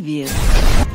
viver.